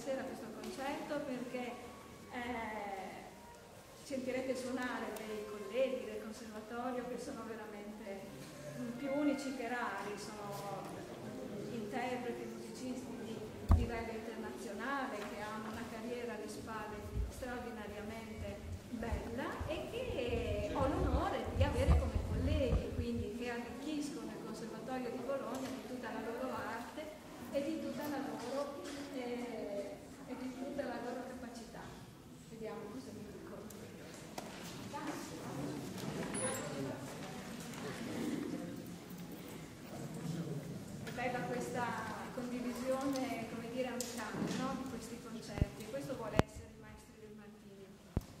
sera questo concerto perché eh, sentirete suonare dei colleghi del conservatorio che sono veramente più unici che rari, sono interpreti, musicisti di livello internazionale che hanno una carriera alle spalle straordinariamente bella e che ho l'onore di avere come colleghi, quindi che arricchiscono il Conservatorio di Bologna di tutta la loro arte e di tutta la loro, eh, e di tutta la loro capacità. Vediamo cosa mi dico. È bella questa condivisione, come dire, amicale no? di questi concerti. Questo vuole essere il maestro del Martini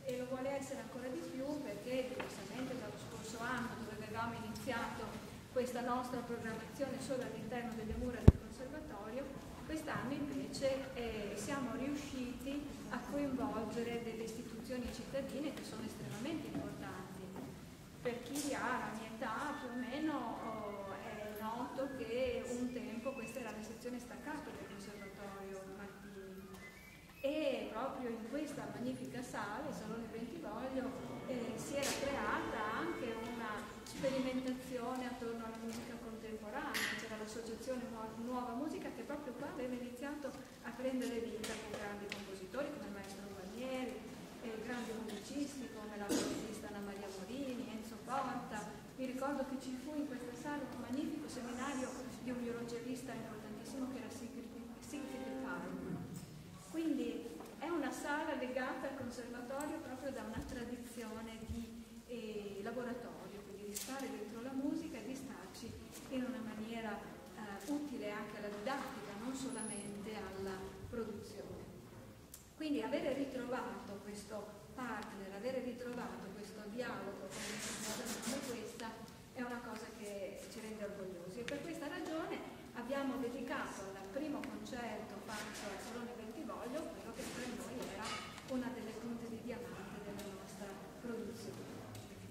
e lo vuole essere ancora di più perché diversamente dallo scorso anno dove avevamo iniziato questa nostra programmazione solo all'interno delle mura del conservatorio, quest'anno invece eh, siamo riusciti a coinvolgere delle istituzioni cittadine che sono estremamente importanti. Per chi ha la mia età più o meno oh, è noto che un tempo questa era la sezione staccata del conservatorio Martini e proprio in questa magnifica sala, il Salone Bentivoglio, eh, si era creata anche una sperimentazione attorno alla musica contemporanea, c'era l'associazione Nuova Musica che proprio qua aveva iniziato a prendere vita con grandi compositori come il maestro Guarnieri, eh, grandi musicisti come la musicista Anna Maria Morini, Enzo Porta. Mi ricordo che ci fu in questa sala un magnifico seminario di un violoncellista importantissimo che era Sigrid, Sigrid Parm quindi è sala legata al conservatorio proprio da una tradizione di eh, laboratorio, quindi di stare dentro la musica e di starci in una maniera eh, utile anche alla didattica, non solamente alla produzione. Quindi avere ritrovato questo partner, avere ritrovato questo dialogo con un'istituzione come questa è una cosa che ci rende orgogliosi e per questa ragione abbiamo dedicato al primo concerto fatto al Salone Bentivoglio quello che per noi era una delle punte di diamante della nostra produzione.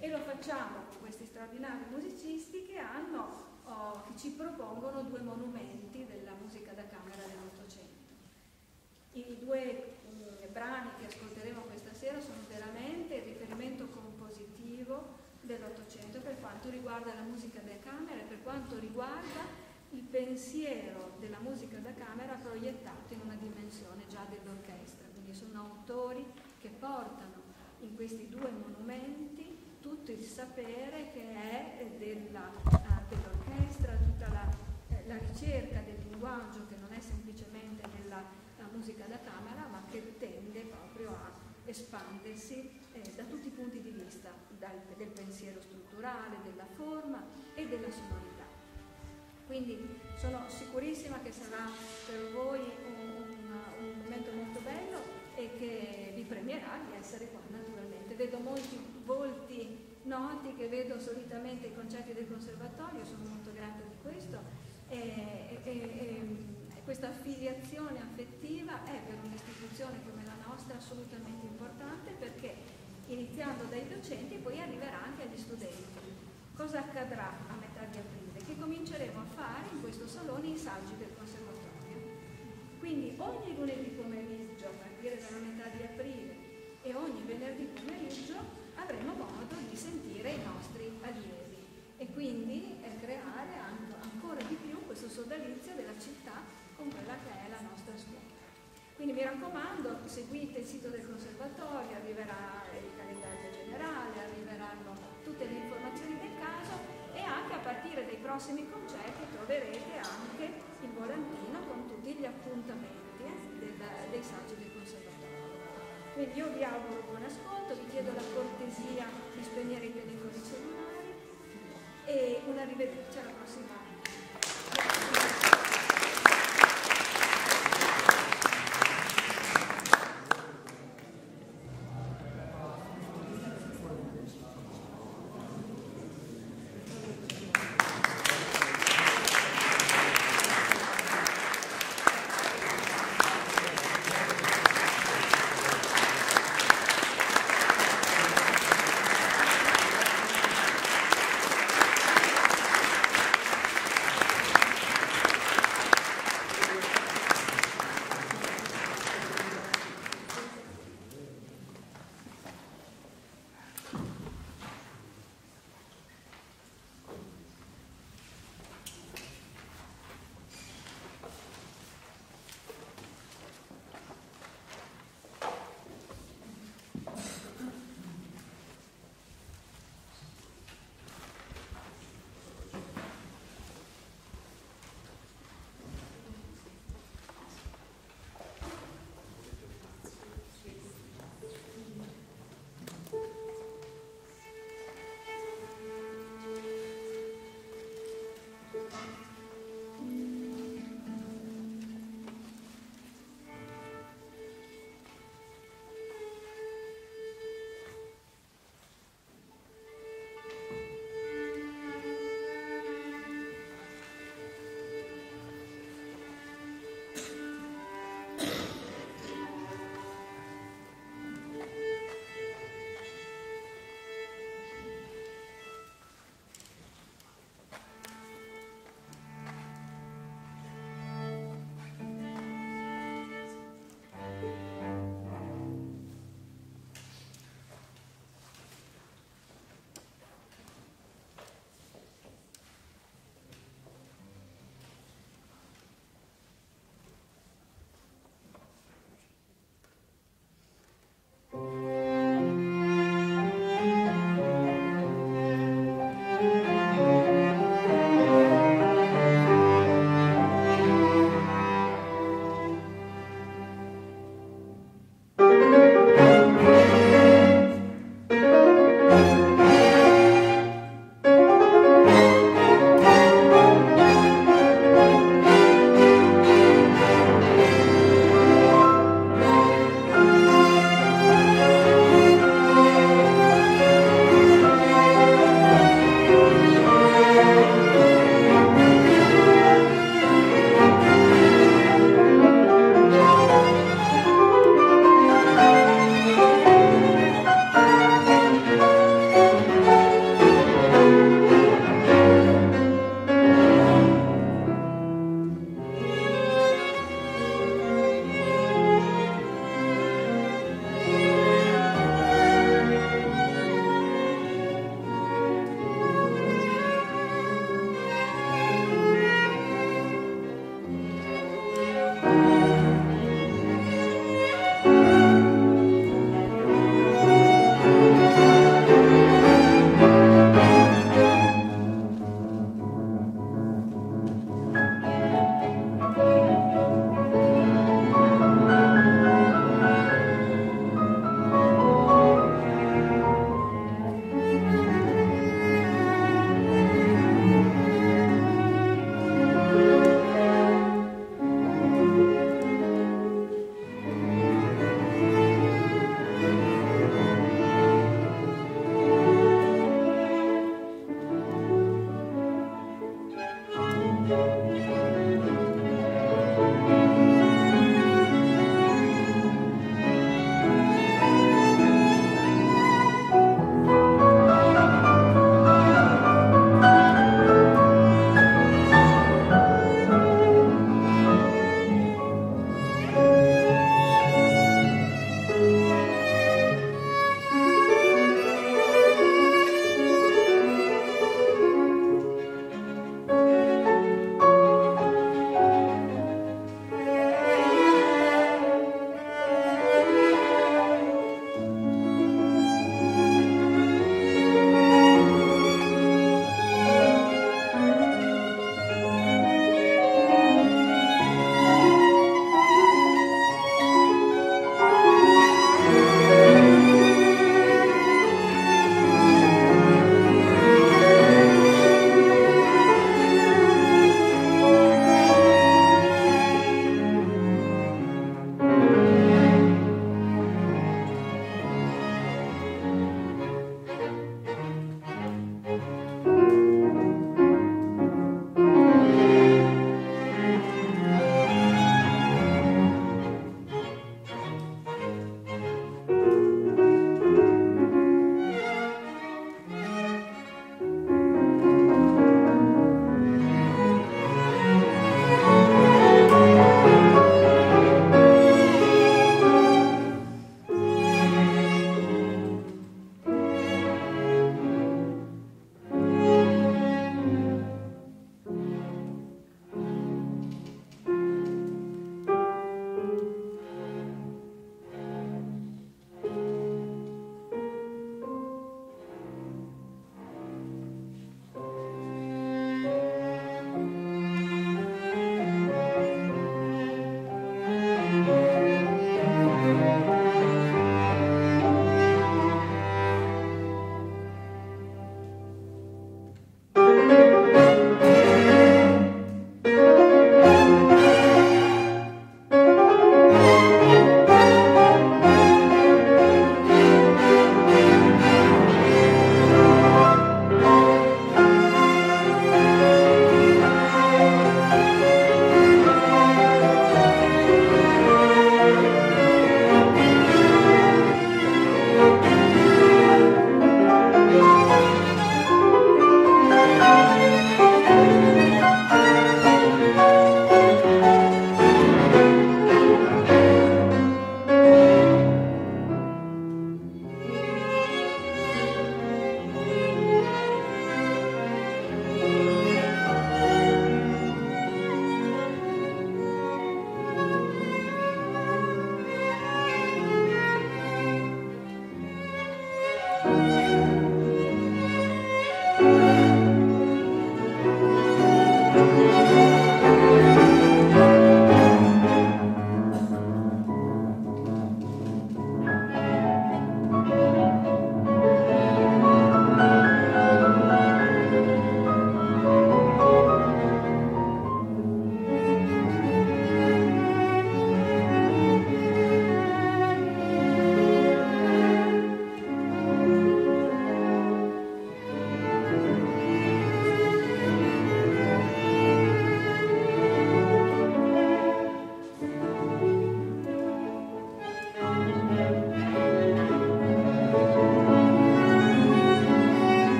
E lo facciamo con questi straordinari musicisti che, hanno, oh, che ci propongono due monumenti della musica da camera dell'Ottocento. I due mh, brani che ascolteremo questa sera sono veramente il riferimento compositivo dell'Ottocento per quanto riguarda la musica da camera e per quanto riguarda il pensiero della musica da camera proiettato in una dimensione già dell'orchestra. Quindi sono autori che portano in questi due monumenti tutto il sapere che è uh, dell'orchestra, tutta la, eh, la, ricerca del linguaggio che non è semplicemente nella musica da camera, ma che tende proprio a espandersi eh, da tutti i punti di vista, dal, del pensiero strutturale, della forma e della sonorità. Quindi sono sicurissima che sarà per voi un, un, momento molto bello e che vi premierà di essere qua naturalmente. Vedo molti volti noti che vedo solitamente ai concerti del conservatorio, sono molto grata di questo. E, e, e, questa affiliazione affettiva è per un'istituzione come la nostra assolutamente importante perché iniziando dai docenti poi arriverà anche agli studenti. Cosa accadrà a metà di aprile? Che cominceremo a fare in questo salone i saggi del conservatorio. Quindi ogni lunedì pomeriggio, a partire dalla metà di aprile, e ogni venerdì pomeriggio avremo modo di sentire i nostri allievi e quindi eh, creare ancora di più questo sodalizio della città con quella che è la nostra scuola. Quindi mi raccomando, seguite il sito del conservatorio, arriverà il calendario generale, arriveranno tutte le informazioni partire dai prossimi concerti troverete anche il volantino con tutti gli appuntamenti eh, del, dei saggi del conservatorio. Quindi io vi auguro buon ascolto, vi chiedo la cortesia di spegnere i telefoni cellulari e un arrivederci alla prossima.